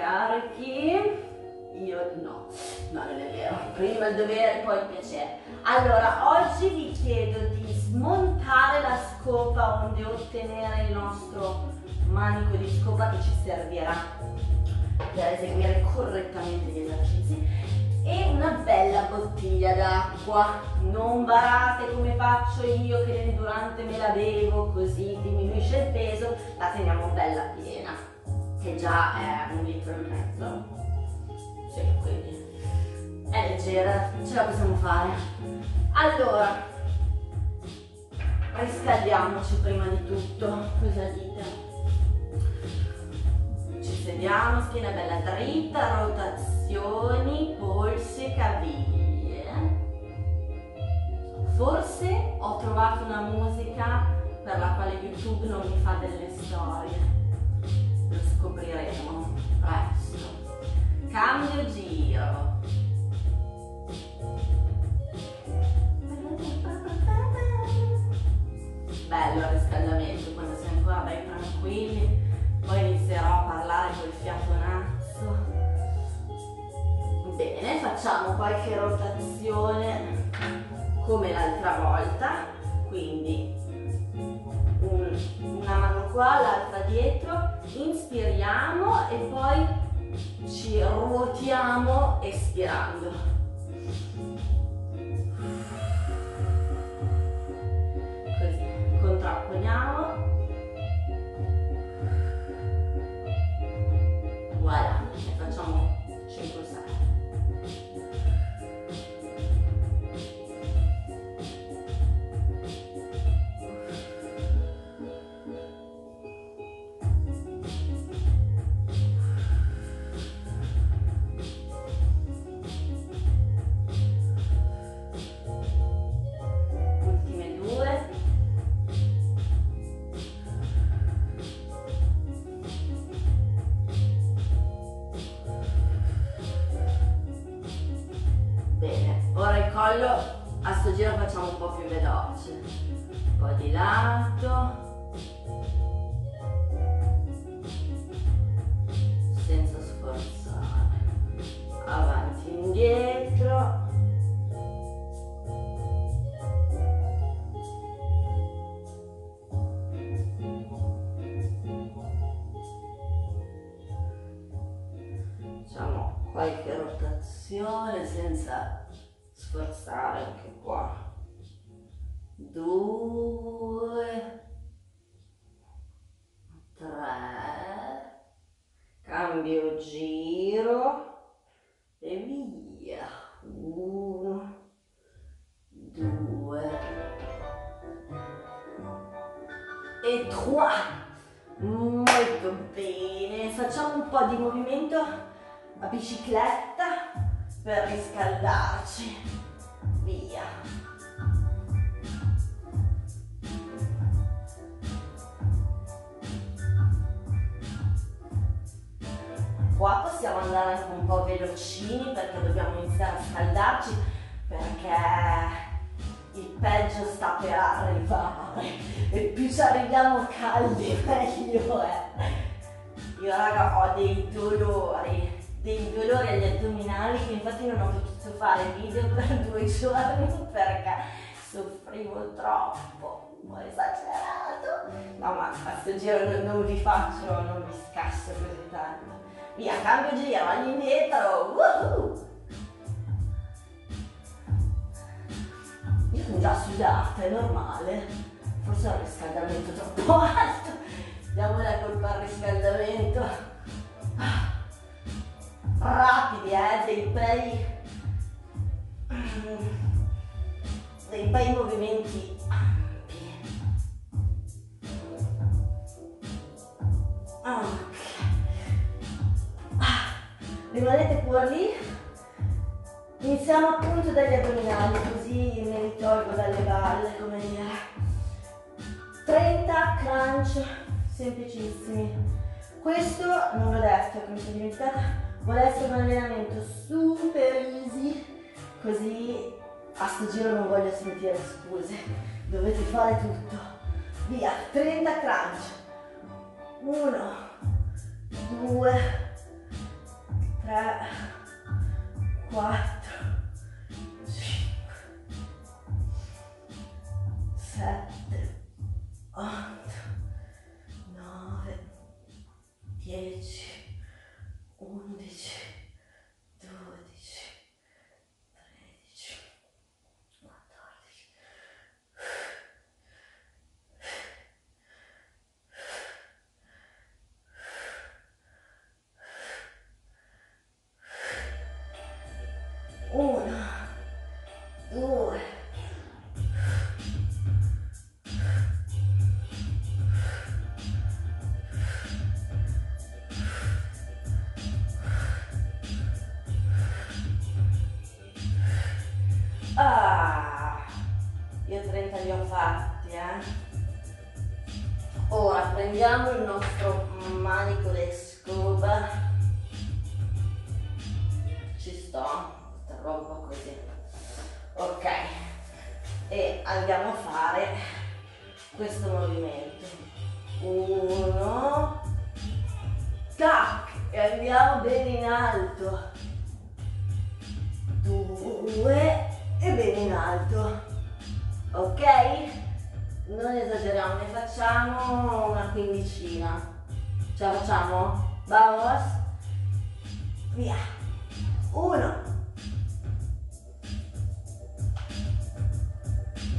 carichi. Io no, no non è vero, prima il dovere, poi il piacere. Allora, oggi vi chiedo di smontare la scopa onde ottenere il nostro manico di scopa che ci servirà per eseguire correttamente gli esercizi e una bella bottiglia d'acqua non barate come faccio io che durante me la bevo così diminuisce il peso la teniamo bella piena che già è un litro e mezzo sì, quindi è leggera, ce la possiamo fare allora riscaldiamoci prima di tutto cosa dite? ci sediamo, schiena bella dritta, rotazioni, polsi, caviglie. Forse ho trovato una musica per la quale YouTube non mi fa delle storie. Lo scopriremo presto. Cambio giro. Bello il riscaldamento quando sei ancora bei tranquilli poi inizierò a parlare col fiato naso. Bene, facciamo qualche rotazione come l'altra volta, quindi un, una mano qua, ci ruotiamo espirando. Bicicletta per riscaldarci. Via. Qua possiamo andare anche un po' velocini perché dobbiamo iniziare a scaldarci perché il peggio sta per arrivare e più ci arriviamo caldi meglio è. Io raga ho dei dolori dei dolori agli addominali che infatti non ho potuto fare video per due giorni perché soffrivo troppo, ho esagerato. No ma questo giro non, non, vi faccio, non vi scasso così tanto. Via, cambio giro, all'indietro, woohoo! Io sono già sudata, è normale. Forse ho il riscaldamento troppo alto. Diamo la colpa al riscaldamento. Rapidi, eh, dei bei, dei bei movimenti ampi. Ok. Ah, rimanete lì. Iniziamo appunto dagli addominali, così me li tolgo dalle balle, come dire. 30 crunch semplicissimi. Questo non l'ho detto, come sono dimenticata vuole essere un allenamento super easy, così a sto giro non voglio sentire scuse, dovete fare tutto. Via, 30 crunch. 1, 2, 3, 4, 5, 7, 8, 10,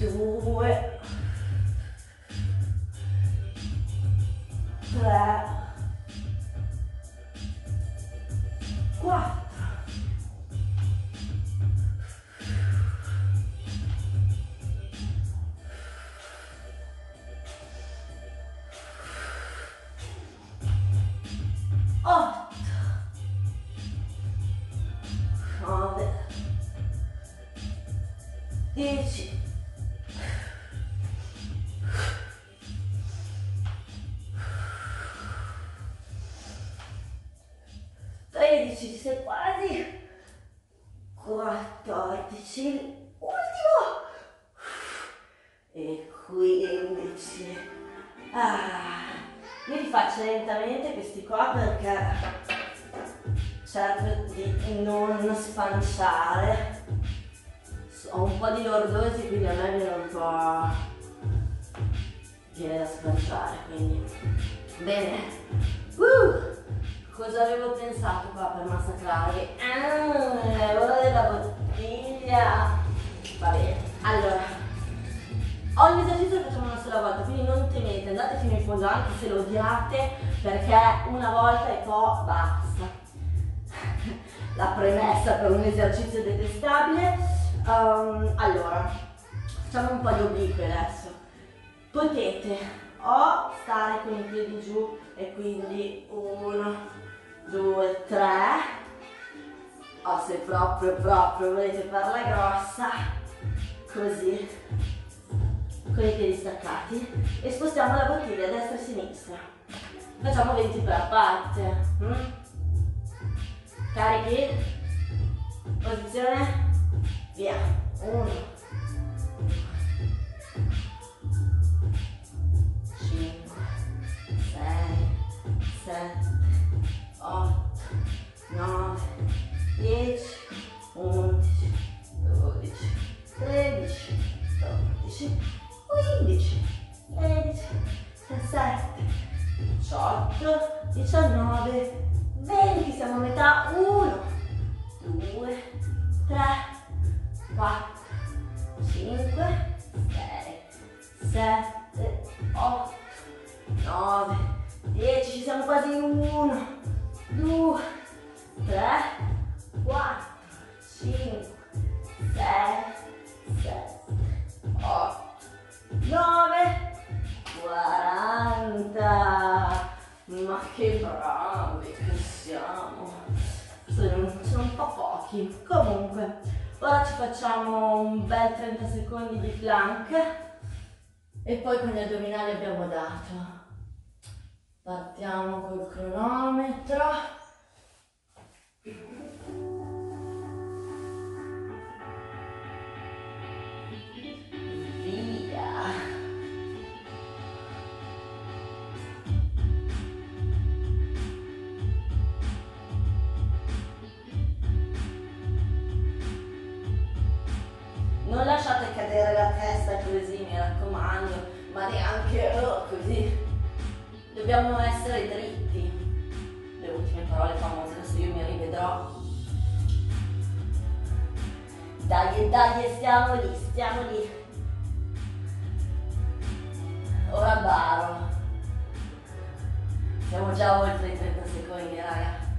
Due. Tre. Quattro. Spanciare. Ho un po' di lordosi, quindi a me viene un po' viene da spanciare, quindi bene. Uh, cosa avevo pensato qua per massacrarvi? Ah, ora della bottiglia. Va bene, allora Ogni esercizio lo facciamo una sola volta, quindi non temete, andate fino in fondo anche se lo odiate, perché una volta e poi basta. La premessa per un esercizio detestabile. Um, allora, facciamo un po' di obliqui adesso. Potete o stare con i piedi giù e quindi uno, due, tre, o se proprio proprio volete farla grossa, così con i piedi staccati e spostiamo la bottiglia a destra e a sinistra. Facciamo 20 per parte. Mm? Carichi. Posizione. Via. 1. 5. 6. 7. 8. 9. 10. Così, mi raccomando, ma neanche oh, così. Dobbiamo essere dritti. Le ultime parole famose, adesso io mi rivedrò. Dai, dai, stiamo lì, stiamo lì. Ora baro. Siamo già oltre i 30 secondi, raga.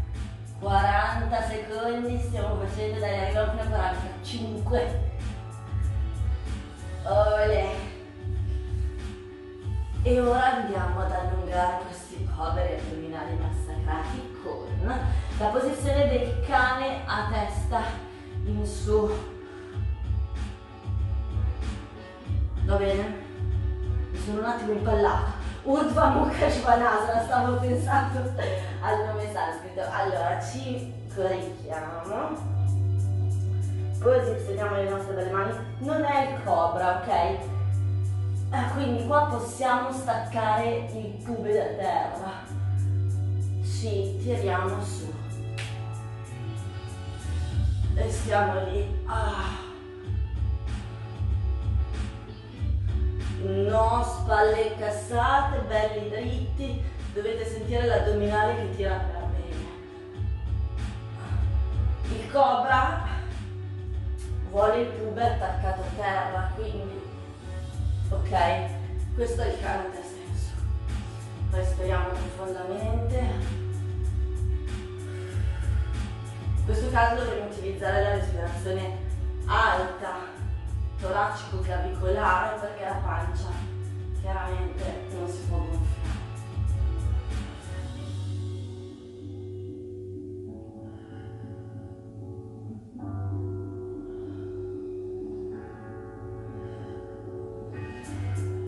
40 secondi stiamo facendo, dai, arriviamo fino a 45. Olè. E ora andiamo ad allungare questi poveri addominali massacrati con la posizione del cane a testa in su. Va bene? Mi sono un attimo impallata. Urdhva Mukha Svanasana, stavo pensando al nome sanscrito. Allora, ci corichiamo posizioniamo le nostre belle mani, non è il cobra, ok? Eh, quindi qua possiamo staccare il pube da terra. Ci tiriamo su. E stiamo lì. Ah. No spalle incassate, belli dritti. Dovete sentire l'addominale che tira per bene. Il cobra vuole il pube attaccato a terra, quindi ok, questo è il cane senso. Respiriamo profondamente. In questo caso dovremo utilizzare la respirazione alta, toracico-clavicolare, perché la pancia chiaramente non si può gonfiare.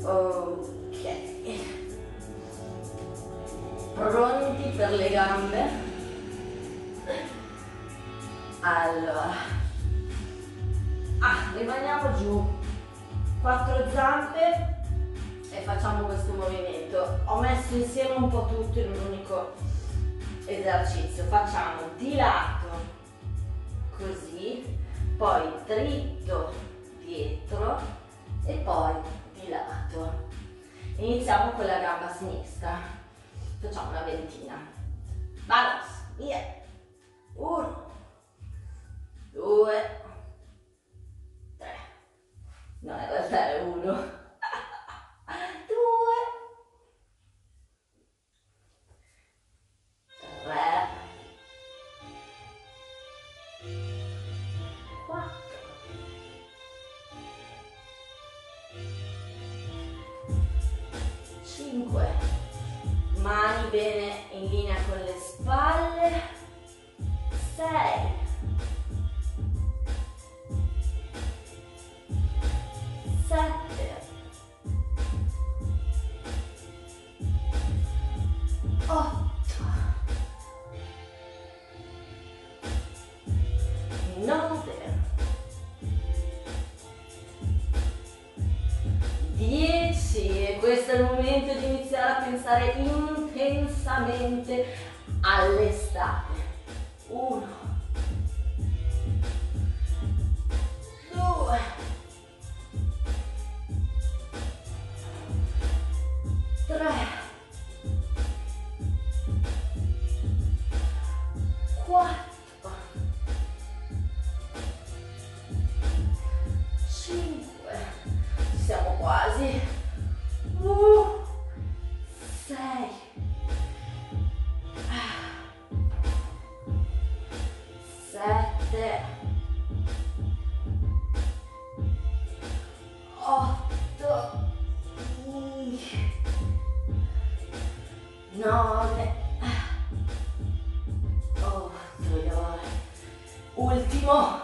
Ok. Pronti per le gambe? Allora. Ah, rimaniamo giù. Quattro zampe e facciamo questo movimento. Ho messo insieme un po' tutto in un unico esercizio. Facciamo di lato, così, poi dritto dietro e poi. Iniziamo con la gamba sinistra. Facciamo una ventina. Balance, via. Uno, due, tre. No, in realtà è uno. Bene in linea con le spalle, 6, 7, 8, 9, 10 e questo è il momento di iniziare a pensare in intensamente all'estate. Nove, oh, dolore, ultimo,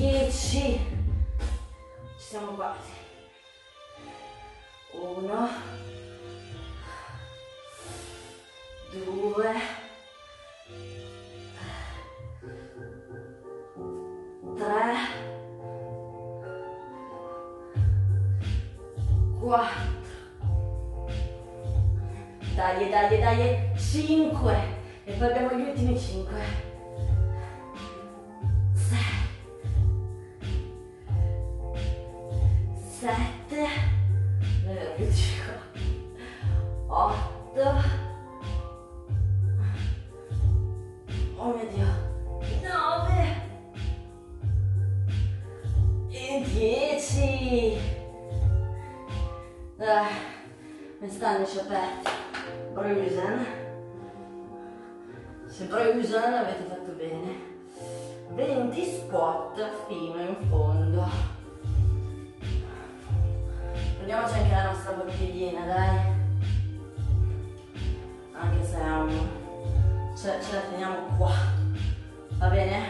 10 ci siamo quasi 1 2 3 4 dai dai dai 5 e poi abbiamo gli ultimi 5 squat fino in fondo, prendiamoci anche la nostra bottiglina dai, anche se è un, ce, ce la teniamo qua, va bene?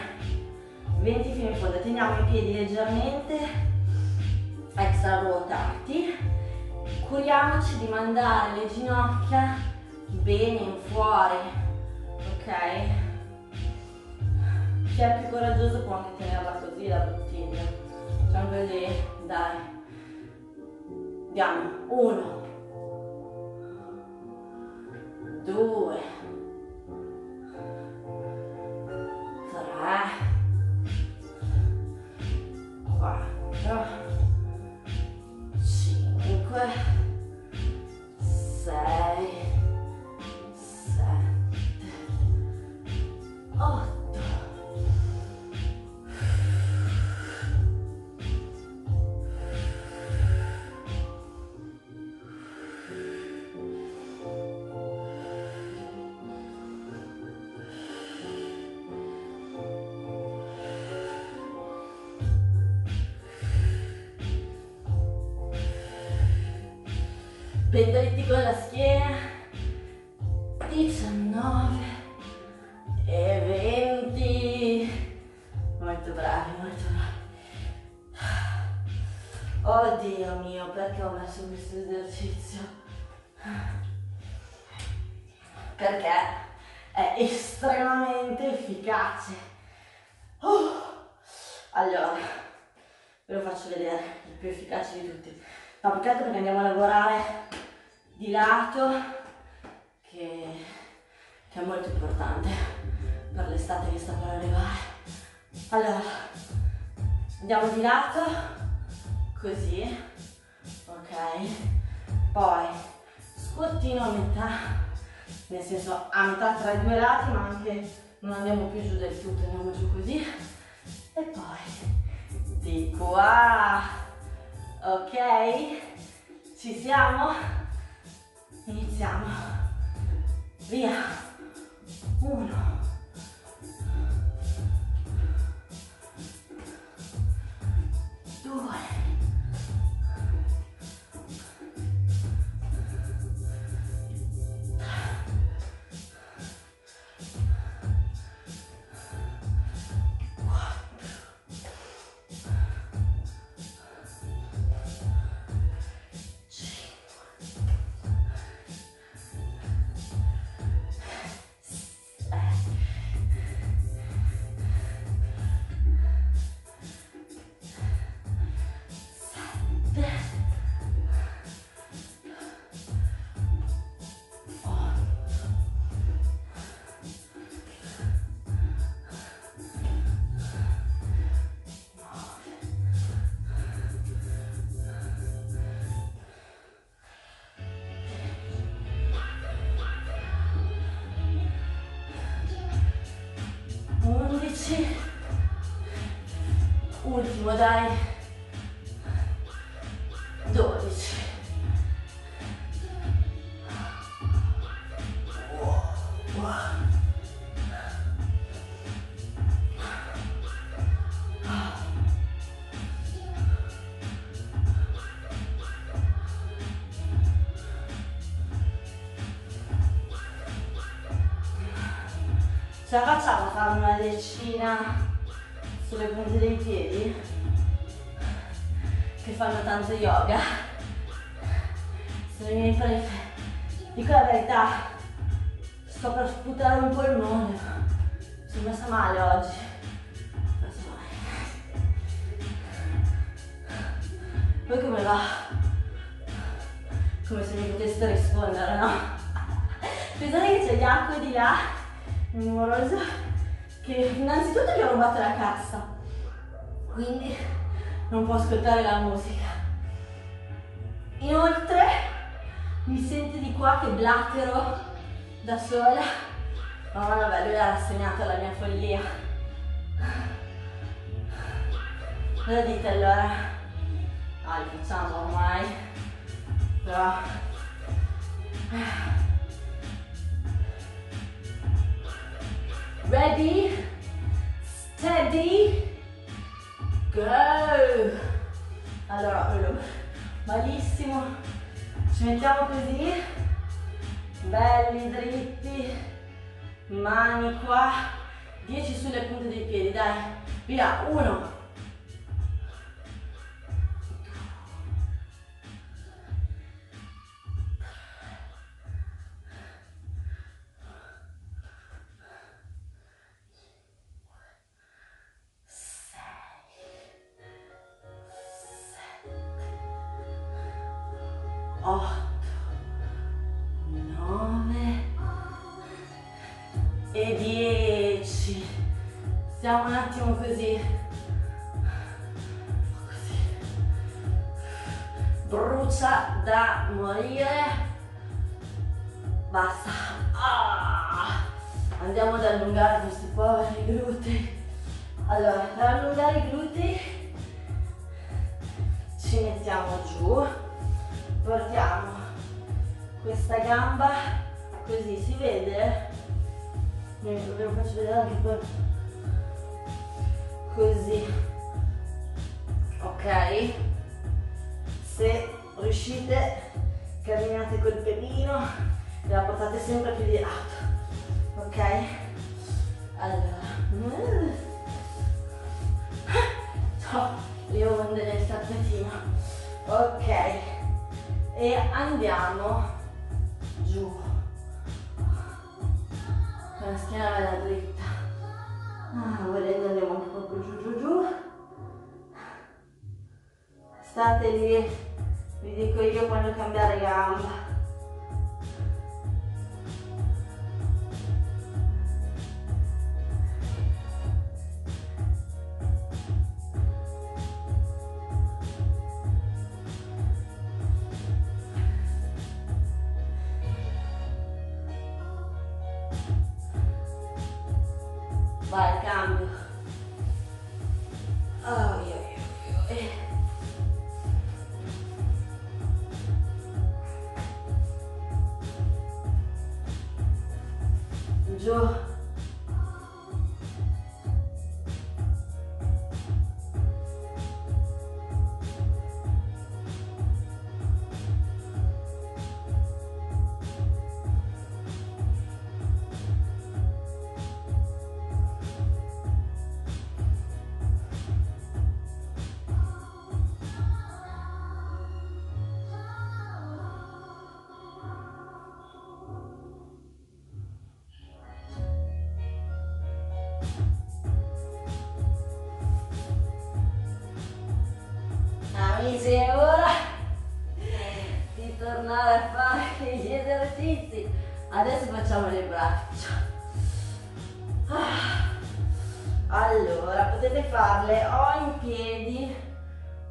20 fino in fondo, teniamo i piedi leggermente extra ruotati, curiamoci di mandare le ginocchia bene in fuori, ok? È più coraggioso può anche tenerla così la bottiglia, facciamo così, dai, andiamo, uno, due, quattro, cinque, sei, sette, otto. Pendoliti con la schiena, 19 e 20. Molto bravi, molto bravi. Oddio mio, perché ho messo questo esercizio? Perché è estremamente efficace. Oh. Allora, ve lo faccio vedere, il più efficace di tutti. No, più che altro perché andiamo a lavorare di lato, che, che è molto importante per l'estate che sta per arrivare. Allora, andiamo di lato, così, ok? Poi squattino a metà, nel senso a metà tra i due lati, ma anche non andiamo più giù del tutto, andiamo giù così. E poi di qua, ok? Ci siamo? Iniziamo. Via. Uno. Due. ultimo dai 12 wow, wow. ce la facciamo a fare una decina sulle punte dei piedi che fanno tanto yoga. Sono i miei preferiti dico la verità sto per sputare un polmone. Sono messa male oggi. Poi come va? come se mi poteste rispondere no? pensate che c'è Iaco di là il che innanzitutto gli ho rubato la cassa quindi non può ascoltare la musica. Inoltre mi sente di qua che blatero da sola. Ma oh, vabbè, lui ha rassegnato la mia follia. Lo dite allora? No, li facciamo ormai. Però... Eh. Ready? Steady? go allora quello malissimo. Ci mettiamo così. Belli dritti. Mani qua. 10 sulle punte dei piedi dai. Via 1 e 10 stiamo un attimo così. Brucia da morire. Basta. Ah! andiamo ad allungare questi poveri glutei. Allora per allungare i glutei ci mettiamo giù. Portiamo questa gamba così si vede ve lo faccio vedere anche poi così ok. Se riuscite camminate col pelino e la portate sempre più di lato. Ok? Allora. So, devo prendere il tappetino. Ok. E andiamo giù con la schiena bella dritta. Ah, volendo andiamo anche proprio giù giù giù. State lì. Vi dico io quando cambiare gamba. amici è ora di tornare a fare gli esercizi. Adesso facciamo le braccia. Ah. Allora potete farle o in piedi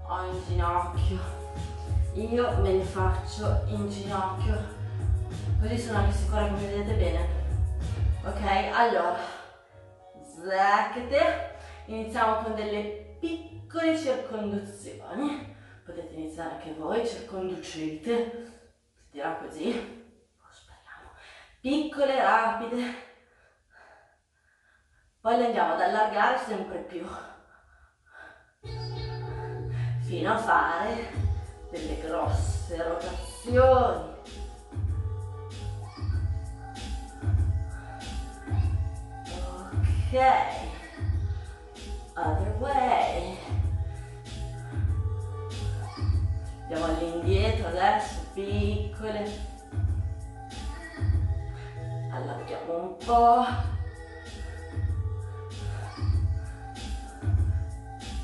o in ginocchio. Io me le faccio in ginocchio così sono anche sicura che mi vedete bene. Ok allora zacchete iniziamo con delle piccole circonduzioni iniziare anche voi, circonducete, si così, speriamo, piccole, rapide, poi le andiamo ad allargare sempre più, fino a fare delle grosse rotazioni. Ok, other way. Andiamo all'indietro adesso piccole. Allarghiamo un po'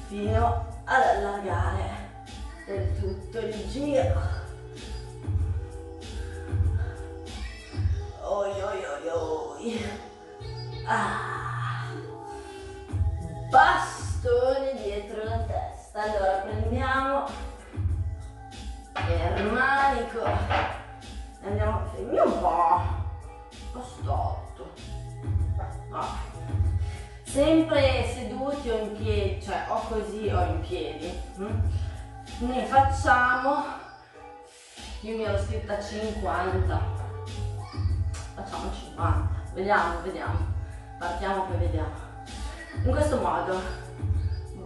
fino ad allargare del tutto il giro. Oi oi oi oi. Ah. bastone dietro la testa. Allora il manico andiamo fermi un po' stop ah. sempre seduti o in piedi cioè o così o in piedi mm? ne facciamo. Io mi ero scritta 50 facciamo 50 vediamo vediamo. Partiamo poi vediamo. In questo modo.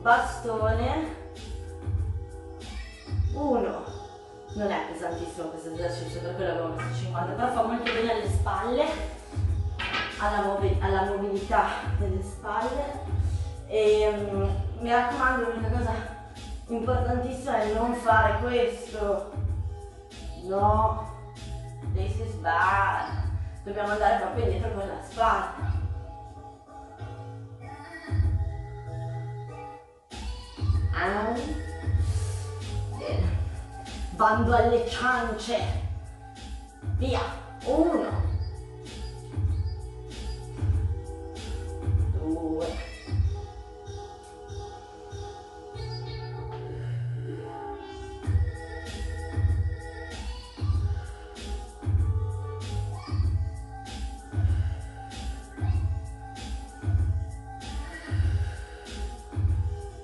Bastone. 1 non è pesantissimo questo esercizio per quello avevo messo 50 però fa molto bene alle spalle alla, mobi alla mobilità delle spalle. E um, mi raccomando l'unica cosa importantissima è non fare questo. No this is bad. Dobbiamo andare proprio indietro con la spalla. Ah. Bando alle ciance. Via uno. Due.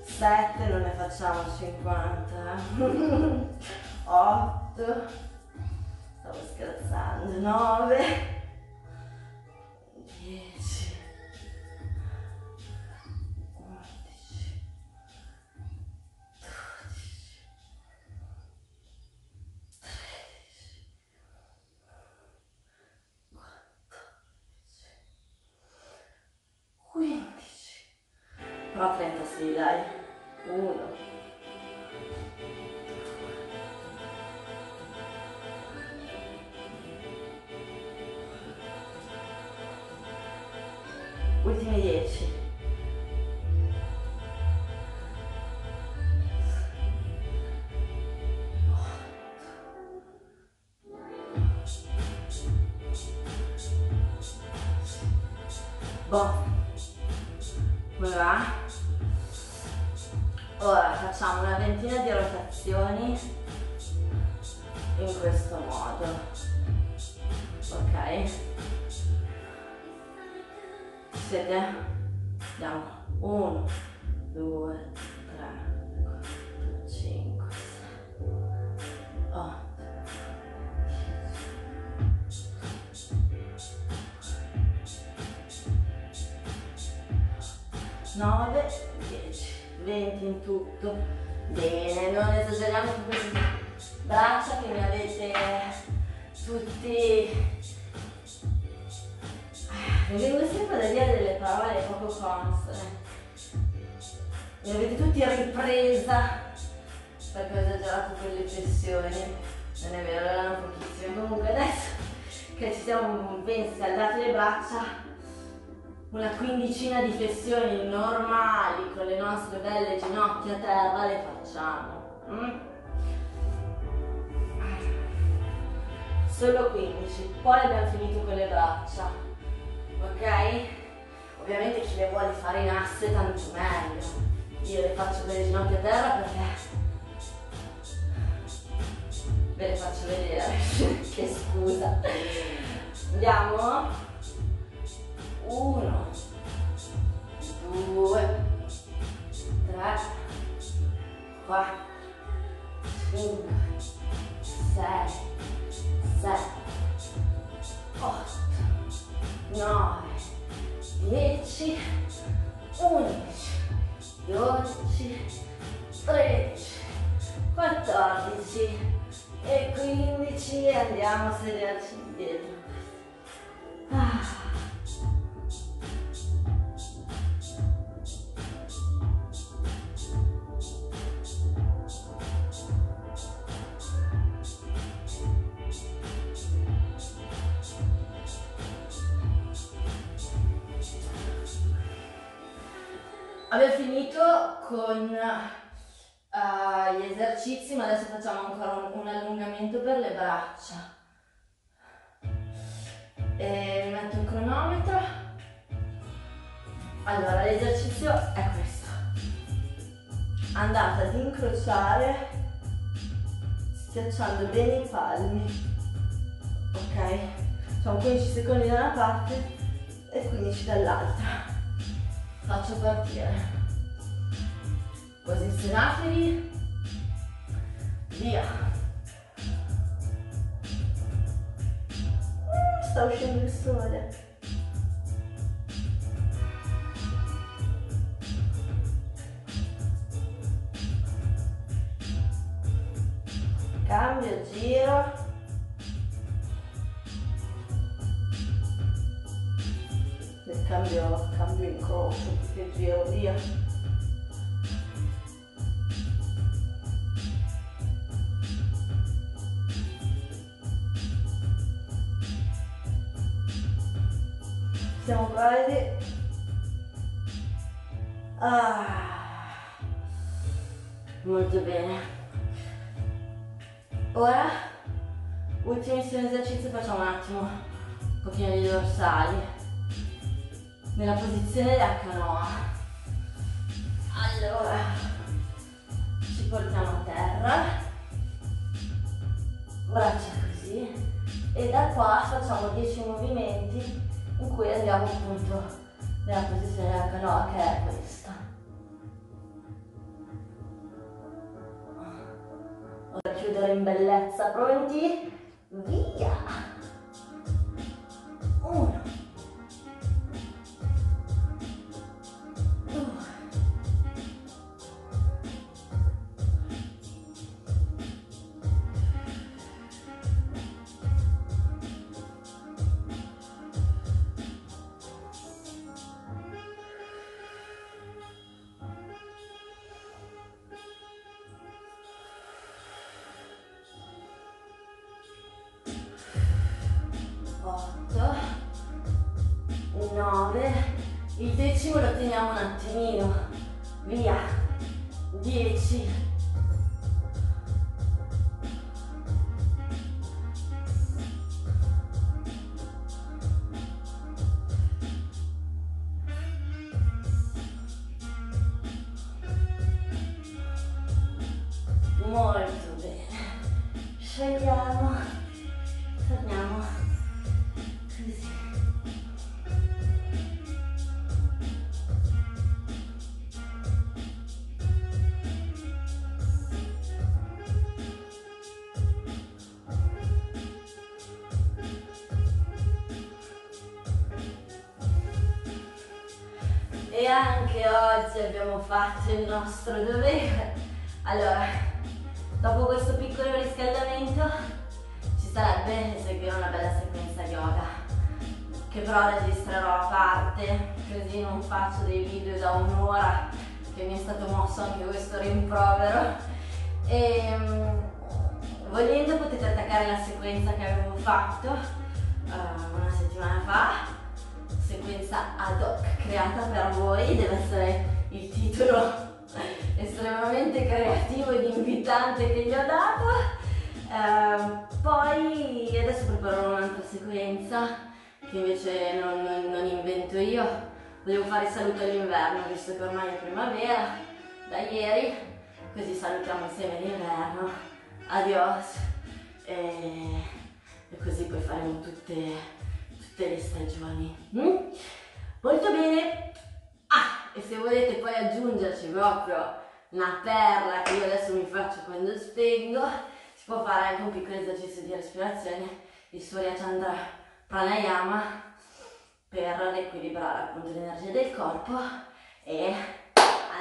Sette non ne facciamo 50 8 stavo scherzando 9 10 11 12 14 15 però 30 sì dai 吧。9 20 in tutto. Bene, non esageriamo con queste braccia che mi avete tutti... Mi vengo sempre da dire delle parole poco consone. Mi avete tutti ripresa perché ho esagerato con le flessioni. Non è vero, erano pochissime. Comunque adesso che ci siamo ben scaldati le braccia, una quindicina di flessioni normali con le nostre belle ginocchia a terra le facciamo. Mm? Solo 15, poi abbiamo finito con le braccia, ok? Ovviamente chi le vuole fare in asse tanto meglio. Io le faccio con le ginocchia a terra perché ve le faccio vedere, che scusa. Andiamo? Schiacciando bene i palmi. Ok? Sono 15 secondi da una parte e 15 dall'altra. Faccio partire. Posizionatevi. Via. Sta uscendo il sole. Cambio giro. cambio, cambio incrocio che giro via. Siamo quasi ah, molto bene ora ultimissimo esercizio facciamo un attimo un pochino di dorsali nella posizione da canoa. Allora, ci portiamo a terra, braccia così, e da qua facciamo 10 movimenti in cui andiamo appunto nella posizione da canoa che è questa. Chiudere in bellezza, pronti? Via! created sin. Oggi abbiamo fatto il nostro dovere. Allora, dopo questo piccolo riscaldamento ci sarebbe seguire una bella sequenza yoga che però registrerò a parte così non faccio dei video da un'ora che mi è stato mosso anche questo rimprovero e um, volendo potete attaccare la sequenza che avevo fatto uh, una settimana fa sequenza ad hoc creata per voi, deve essere il titolo estremamente creativo ed invitante che gli ho dato. Eh, poi adesso preparerò un'altra sequenza che invece non, non, non, invento io. Volevo fare saluto all'inverno, visto che ormai è primavera, da ieri, così salutiamo insieme l'inverno. Adios. E, e così poi faremo tutte tutte le stagioni. Mm? Molto bene. Ah, e se volete poi aggiungerci proprio una perla che io adesso mi faccio quando spengo, si può fare anche un piccolo esercizio di respirazione, il Surya Chandra Pranayama, per riequilibrare appunto l'energia del corpo e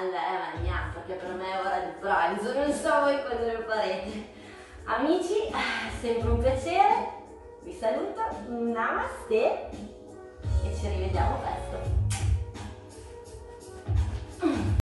andare a mangiare, perché per me è ora di pranzo, non so voi quando lo farete. Amici, sempre un piacere, vi saluto, namaste e ci rivediamo presto.